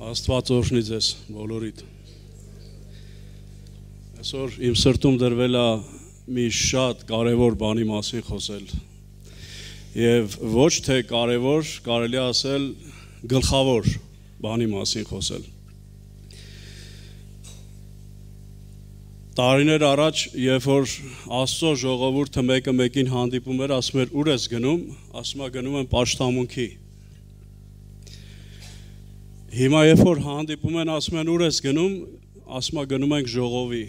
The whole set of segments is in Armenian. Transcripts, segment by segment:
Աստված օրհնի ձեզ բոլորիդ։ Այսօր իմ սրտում դրվել է մի շատ կարևոր բանի մասին խոսել։ Եվ ոչ թե կարևոր, կարելի ասել գլխավոր բանի մասին խոսել։ Տարիներ առաջ, երբ որ Աստծո ժողովուրդը մեկը մեկին հանդիպում էր, ասում էր՝ «Ուր ես գնում»։ Ասում է՝ «Գնում եմ Պաշտամունքի»։ Հիմա երբ որ հանդիպում են, ասում են ուր ես գնում, ասում է գնում ենք ժողովի։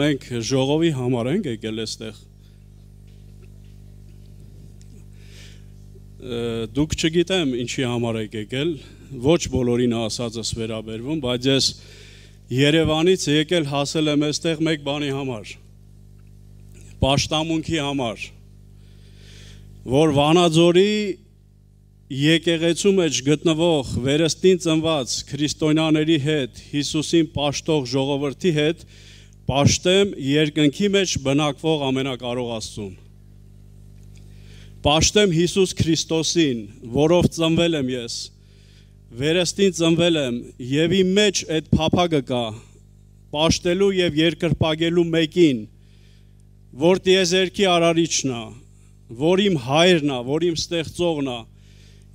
Մենք ժողովի համար ենք եկել այստեղ։ Դուք չգիտեմ ինչի համար եք եկել, ոչ բոլորին ասածս վերաբերվում, բայց ես Երևանից եկել հասել եմ այստեղ մեկ բանի համար։ Պաշտամունքի համար, որ Վանաձորի եկեղեցու մեջ գտնվող վերստին ծնված քրիստոնյաների հետ, Հիսուսին պաշտող ժողովրդի հետ պաշտեմ երկնքի մեջ բնակվող ամենակարող Աստծուն։ Պաշտեմ Հիսուս Քրիստոսին, որով ծնվել եմ ես։ Վերստին ծնվել եմ եւ իմ մեջ այդ փափագը կա պաշտելու եւ երկրպագելու մեկին, որ տիեզերքի արարիչն է, որ իմ հայրն է, որ իմ ստեղծողն է,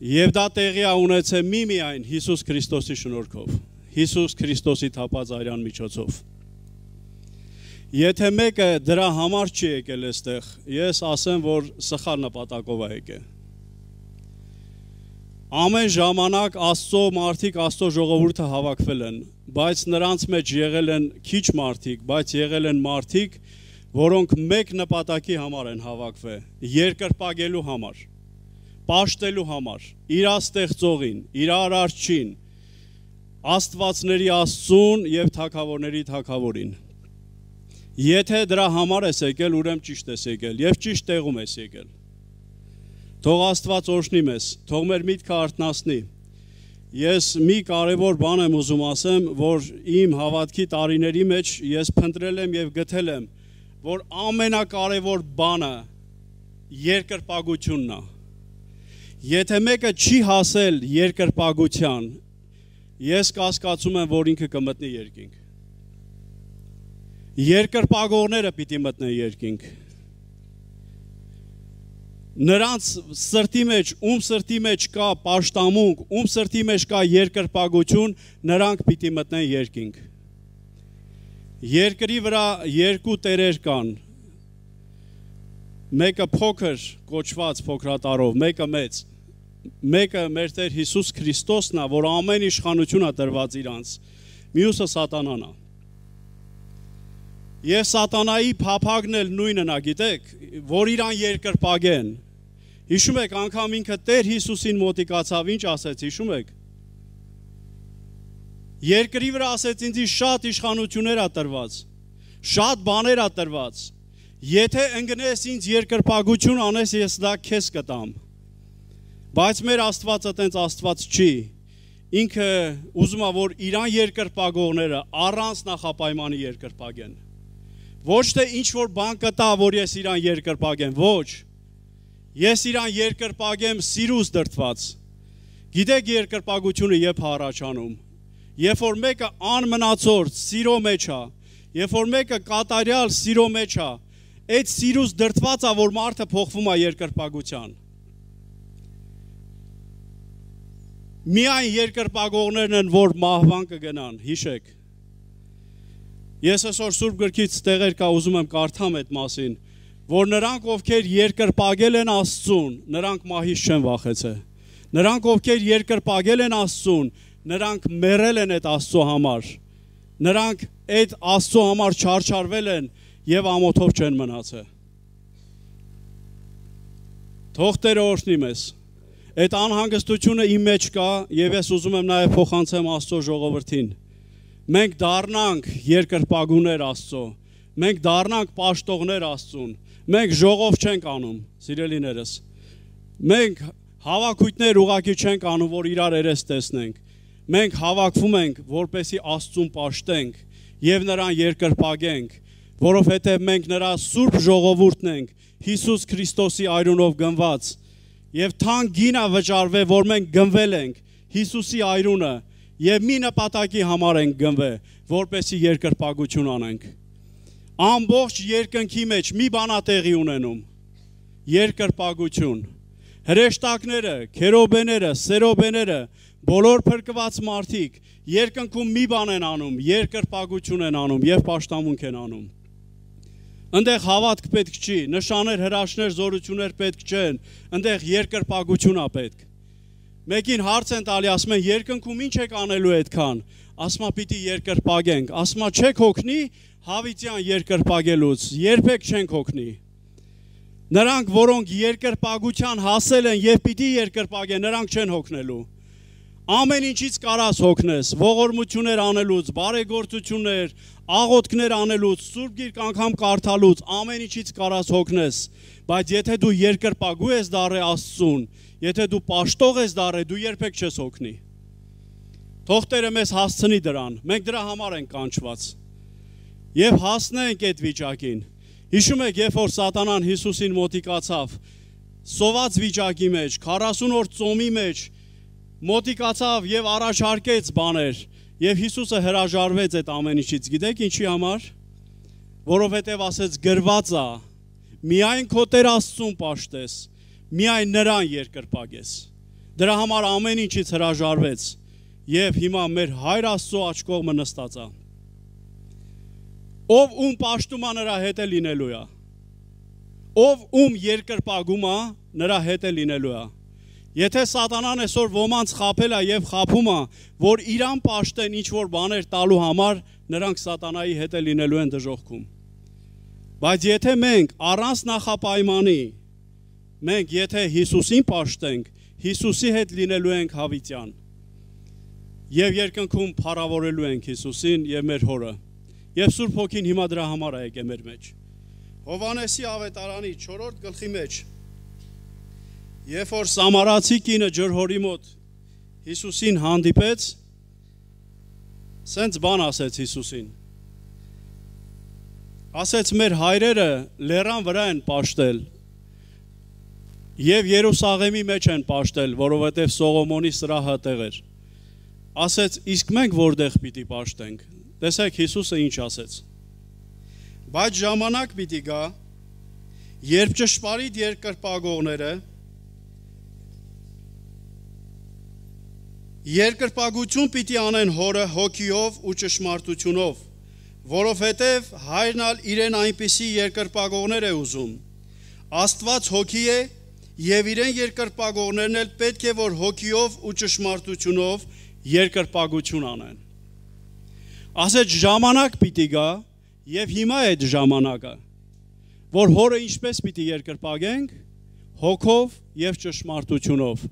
Եվ դա տեղի ա ունեցել մի միայն Հիսուս Քրիստոսի շնորհքով։ Հիսուս Քրիստոսի թափած արյան միջոցով։ Եթե մեկը դրա համար չի եկել այստեղ, ես ասեմ, որ սխալ նպատակով է եկել։ Ամեն ժամանակ Աստծո մարդիկ, Աստծո ժողովուրդը հավաքվել են, բայց նրանց մեջ եղել են քիչ մարդիկ, բայց եղել են մարդիկ, որոնք մեկ նպատակի համար են հավաքվել՝ երկրպագելու համար պաշտելու համար, իր աստեղծողին, իր արարչին, աստվածների աստծուն եւ թակավորների թակավորին։ Եթե դրա համար ես եկել, ուրեմն ճիշտ ես եկել եւ ճիշտ տեղում ես եկել։ Թող Աստված օրհնի մեզ, թող մեր միտքը արթնացնի։ Ես մի կարևոր բան եմ ուզում ասեմ, որ իմ հավատքի տարիների մեջ ես փնտրել եմ եւ գտել եմ, որ ամենակարևոր բանը երկրպագությունն է Եթե մեկը չի հասել երկրպագության, ես կասկածում եմ, որ ինքը կմտնի երկինք։ Երկրպագողները պիտի մտնեն երկինք։ Նրանց սրտի մեջ, ում սրտի մեջ կա պաշտամունք, ում սրտի մեջ կա երկրպագություն, նրանք պիտի մտնեն երկինք։ Երկրի վրա երկու տերեր կան, մեկը փոքր կոչված փոքրատարով, մեկը մեծ մեկը մեր Տեր Հիսուս Քրիստոսն է, որ ամեն իշխանություն է տրված իրանց։ Մյուսը սատանան է։ Եվ սատանայի փափագն էլ նույնն է, գիտեք, որ իրան երկրպագեն։ Հիշում եք, անգամ ինքը Տեր Հիսուսին մոտիկացավ, ինչ ասեց, հիշում եք։ Երկրի վրա ասեց ինձի շատ իշխանություններ ա տրված։ Շատ բաներ ա տրված։ Եթե ընկնես ինձ երկրպագություն անես, ես դա քեզ կտամ։ Բայց մեր Աստվածը տենց Աստված չի։ Ինքը ուզում է որ իրան երկրպագողները առանց նախապայմանի երկրպագեն։ Ոչ թե ինչ որ բան կտա, որ ես իրան երկրպագեմ, ոչ։ Ես իրան երկրպագեմ սիրուս դրթված։ Գիտեք երկրպագությունը երբ առաջանում։ Երբ որ մեկը անմնացորդ սիրո մեջ է, երբ որ մեկը կատարյալ սիրո մեջ է, այդ սիրուս դրթված է, որ մարդը փոխվում է երկրպագության Միայն երկրպագողներն են, որ մահվան կգնան, հիշեք։ Ես այսօր Սուրբ գրքից տեղեր կա ուզում եմ կարդամ այդ մասին, որ նրանք ովքեր երկրպագել են Աստծուն, նրանք մահից չեն վախեցել։ Նրանք ովքեր երկրպագել են Աստծուն, նրանք մեռել են այդ Աստծո համար։ Նրանք այդ Աստծո համար չարչարվել են եւ ամոթով չեն մնացել։ Թող Տերը օրհնի մեզ։ Այդ անհանգստությունը իմ մեջ կա եւ ես ուզում եմ նաեւ փոխանցեմ Աստծո ժողովրդին։ Մենք դառնանք երկրպագուներ Աստծո։ Մենք դառնանք պաշտողներ Աստծուն։ Մենք ժողով չենք անում, սիրելիներս։ Մենք հավաքույթներ ուղակի չենք անում, որ իրար երես տեսնենք։ Մենք հավաքվում ենք, որպեսի Աստծուն պաշտենք եւ նրան երկրպագենք, որովհետեւ մենք նրա սուրբ ժողովուրդն ենք, Հիսուս Քրիստոսի այրունով գնված եւ թանկ գինա վճարվե, որ մենք գնվել ենք Հիսուսի այրունը եւ մի նպատակի համար ենք գնվել, որպեսի երկրպագություն անենք։ Ամբողջ երկնքի մեջ մի բան է տեղի ունենում։ Երկրպագություն։ Հրեշտակները, քերոբեները, սերոբեները, բոլոր փրկված մարդիկ երկնքում մի բան են անում, երկրպագություն են անում եւ պաշտամունք են անում։ Ընդեղ հավատք պետք չի, նշաներ, հրաշներ, զորություններ պետք չեն, ընդեղ երկրպագություն է պետք։ Մեկին հարց են տալի, ասում են երկնքում ինչ եք անելու այդքան։ Ասմա պիտի երկրպագենք, ասմա չեք հոգնի հավիտյան երկրպագելուց, երբեք չենք հոգնի։ Նրանք, որոնք երկրպագության հասել են եւ պիտի երկրպագեն, նրանք չեն հոգնելու ամեն ինչից կարաս հոգնես, ողորմություններ անելուց, բարեգործություններ, աղոթքներ անելուց, Սուրբ Գիրք անգամ կարդալուց, ամեն ինչից կարաս հոգնես, բայց եթե դու երկրպագու ես դարե Աստծուն, եթե դու պաշտող ես դարե, դու երբեք չես հոգնի։ Թող Տերը մեզ հասցնի դրան։ Մենք դրա համար ենք կանչված։ Եվ հասնենք այդ վիճակին։ Հիշում եք, երբ որ Սատանան Հիսուսին մոտիկացավ, սոված վիճակի մեջ, 40 օր ծոմի մեջ, մոտիկացավ եւ առաջարկեց բաներ եւ Հիսուսը հրաժարվեց այդ ամեն ինչից։ Գիտեք ինչի համար։ Որովհետեւ ասեց գրված է. միայն քո Տեր Աստծուն պաշտես, միայն նրան երկրպագես։ Դրա համար ամեն ինչից հրաժարվեց եւ հիմա մեր հայր Աստծո աչ կողմը նստած է։ Ով ում պաշտում է նրա հետ է լինելու է։ Ով ում երկրպագում է նրա հետ է լինելու է։ Եթե սատանան այսօր ոմանց խապել է եւ խափում է, որ իրան պաշտեն ինչ որ բաներ տալու համար, նրանք սատանայի հետ է լինելու են դժողքում։ Բայց եթե մենք առանց նախապայմանի մենք եթե Հիսուսին պաշտենք, Հիսուսի հետ լինելու ենք հավիտյան։ Եվ երկնքում փառավորելու ենք Հիսուսին եւ մեր հորը։ Եվ Սուրբ Հոգին հիմա դրա համար է եկել մեր մեջ։ Հովանեսի ավետարանի 4-րդ գլխի մեջ Երբ որ Սամարացի կինը ջրհորի մոտ Հիսուսին հանդիպեց, սենց բան ասեց Հիսուսին։ Ասեց մեր հայրերը լերան վրա են պաշտել եւ Երուսաղեմի մեջ են պաշտել, որովհետեւ Սողոմոնի սրահը տեղ էր։ Ասեց, իսկ մենք որտեղ պիտի պաշտենք։ Տեսեք Հիսուսը ինչ ասեց։ Բայց ժամանակ պիտի գա, երբ ճշմարիտ երկրպագողները Երկրպագություն պիտի անեն հորը հոգիով ու ճշմարտությունով, որովհետև հայրն ալ իրեն այնպիսի երկրպագողներ է ուզում։ Աստված հոգի է եւ իրեն երկրպագողներն էլ պետք է որ հոգիով ու ճշմարտությունով երկրպագություն անեն։ Ասեց ժամանակ պիտի գա եւ հիմա է այդ ժամանակը, որ հորը ինչպես պիտի երկրպագենք հոգով եւ ճշմարտությունով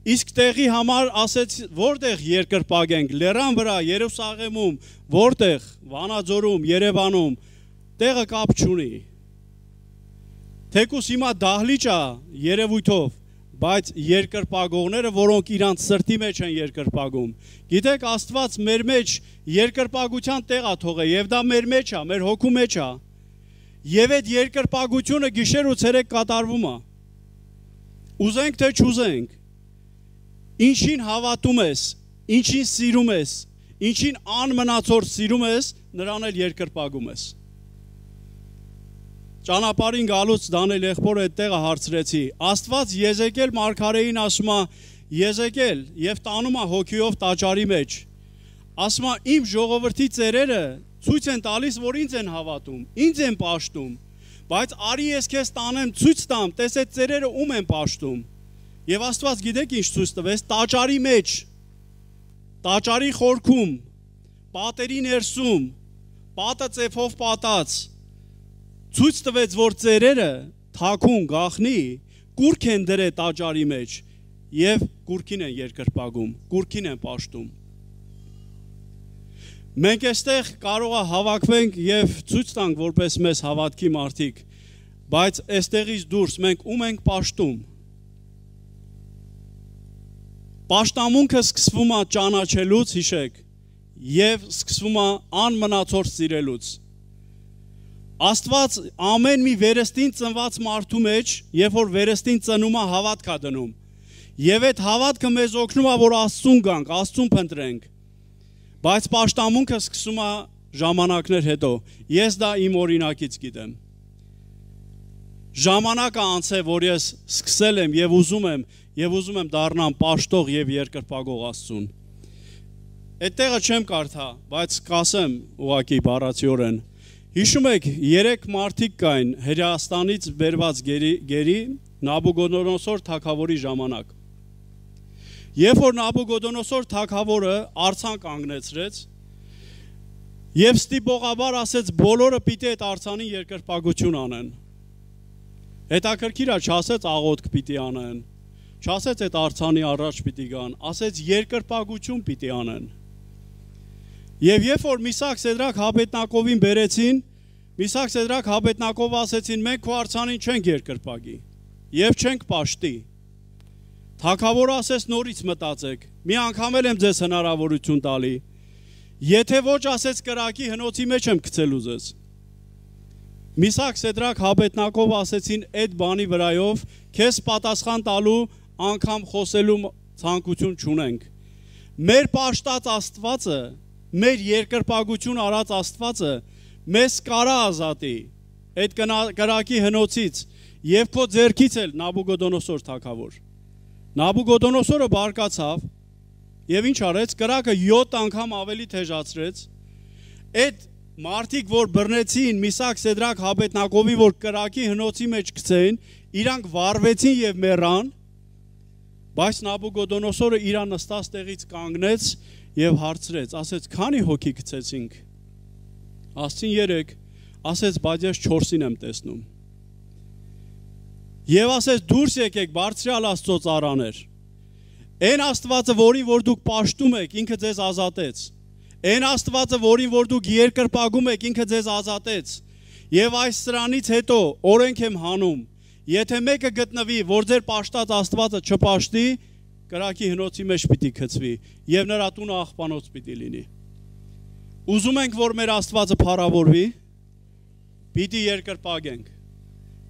Իսկ տեղի համար ասեց որտեղ երկրպագենք, Լեռան վրա, Երուսաղեմում, որտեղ, Վանաձորում, Երևանում, տեղը կապ չունի։ Թեկուս հիմա դահլիճ է երևույթով, բայց երկրպագողները, որոնք իրանց սրտի մեջ են երկրպագում։ Գիտեք, Աստված մեր մեջ երկրպագության տեղ է թողել, եւ դա մեր մեջ է, մեր հոգու մեջ է։ Եվ այդ երկրպագությունը գիշեր ու ցերեկ կատարվում է։ Ուզենք թե չուզենք, Ինչին հավատում ես, ինչին սիրում ես, ինչին անմնացորդ սիրում ես, նրան էլ երկրպագում ես։ Ճանապարհին գալուց Դանիել եղբորը այդտեղը հարցրեցի։ Աստված Եզեկել մարգարեին ասում է. Եզեկել եւ տանում է հոգիով տաճարի մեջ։ Ասում է իմ ժողովրդի ծերերը ցույց են տալիս, որ ինձ են հավատում, ինձ են պաշտում։ Բայց արի ես քեզ տանեմ ցույց տամ, տես այդ ծերերը ում են պաշտում։ Եվ Աստված գիտեք ինչ ցույց տվեց, տաճարի մեջ, տաճարի խորքում, պատերի ներսում, պատը ծեփով պատած, ցույց տվեց, որ ծերերը թակուն գախնի կուրք են դրե տաճարի մեջ եւ կուրքին են երկրպագում, կուրքին են պաշտում։ Մենք այստեղ կարող է հավաքվենք եւ ցույց տանք որպես մեզ հավատքի մարդիկ, բայց այստեղից դուրս մենք ում ենք պաշտում Պաշտամունքը սկսվում է ճանաչելուց, հիշեք, եւ սկսվում է անմնացորդ սիրելուց։ Աստված ամեն մի վերստին ծնված մարդու մեջ, երբ որ վերստին ծնում է հավատք է դնում։ Եվ այդ հավատքը մեզ օգնում է, որ Աստծուն գանք, Աստծուն փնտրենք։ Բայց աշտամունքը սկսում է ժամանակներ հետո։ Ես դա իմ օրինակից գիտեմ։ Ժամանակը անցե, որ ես սկսել եմ եւ ուզում եմ եւ ուզում եմ դառնամ աշտող եւ երկրպագող Աստծուն։ Այդտեղը չեմ կարդա, բայց կասեմ ուղակի բառացիորեն։ Հիշում եք, երեք մարդիկ կային Հրեաստանից վերված գերի, գերի Նաբուգոդոնոսոր թագավորի ժամանակ։ Երբ որ Նաբուգոդոնոսոր թագավորը արցան կանգնեցրեց, եւ ստիպողաբար ասեց բոլորը պիտի այդ արցանին երկրպագություն անեն։ Հետաքրքիր է, չասեց աղոթք պիտի անեն, չասեց այդ արցանի առաջ պիտի գան, ասեց երկրպագություն պիտի անեն։ Եվ երբ որ Միսակ Սեդրակ Հաբետնակովին բերեցին, Միսակ Սեդրակ Հաբետնակով ասեցին մենք քո արցանին չենք երկրպագի եւ չենք պաշտի։ Թագավորը ասես նորից մտածեք։ Մի անգամ էլ եմ ձեզ հնարավորություն տալի։ Եթե ոչ ասեց կրակի հնոցի մեջ եմ գցելու ձեզ։ Միսակ Սեդրակ Հաբետնակով ասեցին այդ բանի վրայով քեզ պատասխան տալու անգամ խոսելու ցանկություն չունենք։ Մեր պաշտած Աստվածը մեր երկրպագություն արած Աստվածը մեզ կարա ազատի այդ կրակի հնոցից եւ քո ձերքից էլ Նաբուգոդոնոսոր թակավոր։ Նաբուգոդոնոսորը բարկացավ եւ ինչ արեց կրակը 7 անգամ ավելի թեժացրեց։ Այդ մարդիկ, որ բռնեցին Միսակ Սեդրակ Հաբետնակովի, որ կրակի հնոցի մեջ գցեն, իրանք վառվեցին եւ մեռան, բայց Նաբուգոդոնոսորը իրան նստած տեղից կանգնեց եւ հարցրեց, ասեց, քանի հոգի գցեցինք։ Ասցին 3, ասեց, բայց ես 4-ին եմ տեսնում։ Եվ ասեց, դուրս եկեք բարձրալ Աստծո ծառաներ։ Այն Աստվածը, որին որ դուք պաշտում եք, ինքը ձեզ ազատեց։ Այն Աստվածը, որին որ դուք երկրպագում եք, ինքը ձեզ ազատեց։ Եվ այս սրանից հետո օրենք եմ հանում։ Եթե մեկը գտնվի, որ ձեր պաշտած Աստվածը չպաշտի, կրակի հնոցի մեջ պիտի գծվի եւ նրա տունը աղբանոց պիտի լինի։ Ուզում ենք, որ մեր Աստվածը փառավորվի, պիտի երկրպագենք։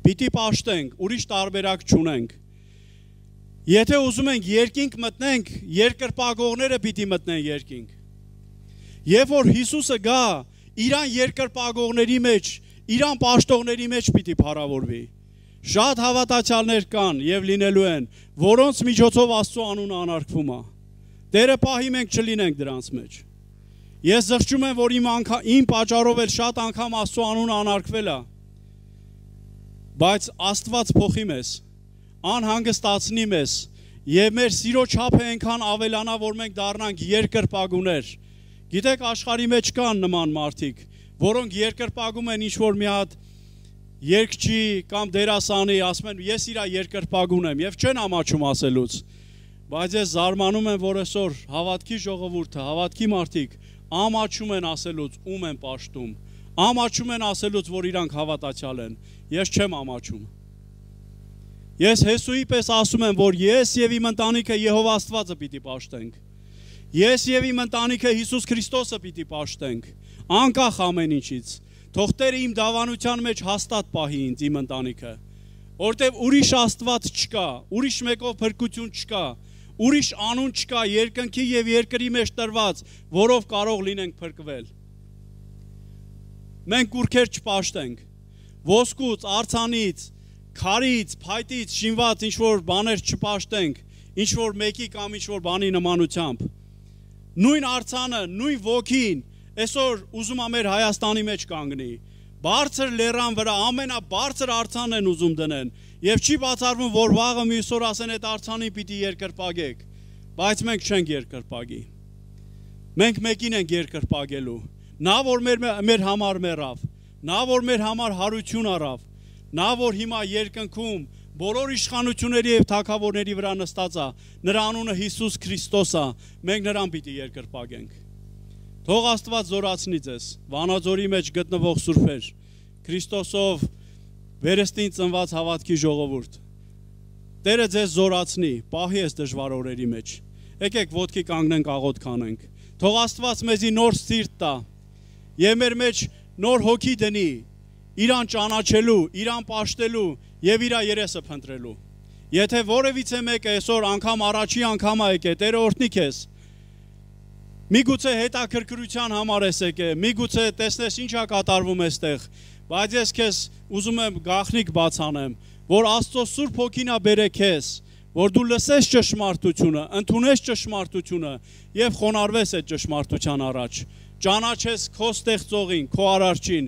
Պիտի պաշտենք, ուրիշ տարբերակ չունենք։ Եթե ուզում ենք երկինք մտնենք, երկրպագողները պիտի մտնեն երկինք։ Եվ որ Հիսուսը գա, իրան երկրպագողների մեջ, իրան պաշտողների մեջ պիտի փառավորվի։ Շատ հավատացյալներ կան եւ լինելու են, որոնց միջոցով Աստծո անունը անարգվում է։ Տերը պահի մենք չլինենք դրանց մեջ։ Ես զղջում եմ, որ իմ անգամ իմ պատճառով էլ շատ անգամ Աստծո անունը անարգվել է։ Բայց Աստված փոխի մեզ, անհանգստացնի մեզ եւ մեր սիրո չափը այնքան ավելանա, որ մենք դառնանք երկրպագուներ։ Գիտեք, աշխարհի մեջ կան նման մարդիկ, որոնք երկրպագում են ինչ որ մի հատ երկչի կամ դերասանի ասում են ես իրա երկրպագուն եմ եւ չեն ամաչում ասելուց բայց ես զարմանում եմ որ այսօր հավատքի ժողովուրդը հավատքի մարդիկ ամաչում են ասելուց ում են պաշտում ամաչում են ասելուց որ իրանք հավատացյալ են ես չեմ ամաչում ես Հեսուի պես ասում եմ որ ես եւ իմ ընտանիքը Եհովա Աստվածը պիտի պաշտենք ես եւ իմ ընտանիքը Հիսուս Քրիստոսը պիտի պաշտենք անկախ ամեն ինչից Թող Տերը իմ դավանության մեջ հաստատ պահի ինձ իմ ընտանիքը, որտեվ ուրիշ Աստված չկա, ուրիշ մեկով փրկություն չկա, ուրիշ անուն չկա երկնքի եւ երկրի մեջ տրված, որով կարող լինենք փրկվել։ Մենք կուրքեր չպաշտենք։ Ոսկուց, արցանից, քարից, փայտից շինված ինչ որ բաներ չպաշտենք, ինչ որ մեկի կամ ինչ որ բանի նմանությամբ։ Նույն արցանը, նույն ոգին, այսօր ուզում ա մեր Հայաստանի մեջ կանգնի։ Բարձր լերան վրա ամենաբարձր արցանն են ուզում դնեն եւ չի բացառվում որ վաղը մյուսօր ասեն այդ արցանին պիտի երկրպագեք, բայց մենք չենք երկրպագի։ Մենք մեկին ենք երկրպագելու։ Նա որ մեր մեր համար մեռավ, նա որ մեր համար հարություն առավ, նա որ հիմա երկնքում բոլոր իշխանությունների եւ թակավորների վրա նստած է, նրա անունը Հիսուս Քրիստոս է, մենք նրան պիտի երկրպագենք։ Թող Աստված զորացնի ձեզ, Վանաձորի մեջ գտնվող սուրբեր, Քրիստոսով վերստին ծնված հավատքի ժողովուրդ։ Տերը ձեզ զորացնի, պահի ես դժվար օրերի մեջ։ Եկեք ոտքի կանգնենք աղոտ կանենք։ Թող Աստված մեզի նոր սիրտ տա եւ մեր մեջ նոր հոգի դնի, իրան ճանաչելու, իրան պաշտելու եւ իր երեսը փնտրելու։ Եթե որևիցե մեկը այսօր անգամ առաջի անգամ է եկե, Տերը օրհնի քեզ։ Միգուցե հետաքրքրության համար ես եկե, միգուցե տեսնես ինչա կատարվում էստեղ, բայց ես քեզ ուզում եմ գախնիկ բացանեմ, որ Աստծո Սուրբ Հոգին ա բերե քեզ, որ դու լսես ճշմարտությունը, ընդունես ճշմարտությունը եւ խոնարհվես այդ ճշմարտության առաջ։ Ճանաչես քո ստեղծողին, քո արարչին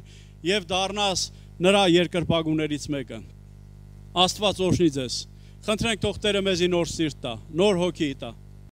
եւ դառնաս նրա երկրպագուներից մեկը։ Աստված օրհնի ձեզ։ Խնդրենք թող Տերը մեզի նոր սիրտ տա, նոր հոգի տա։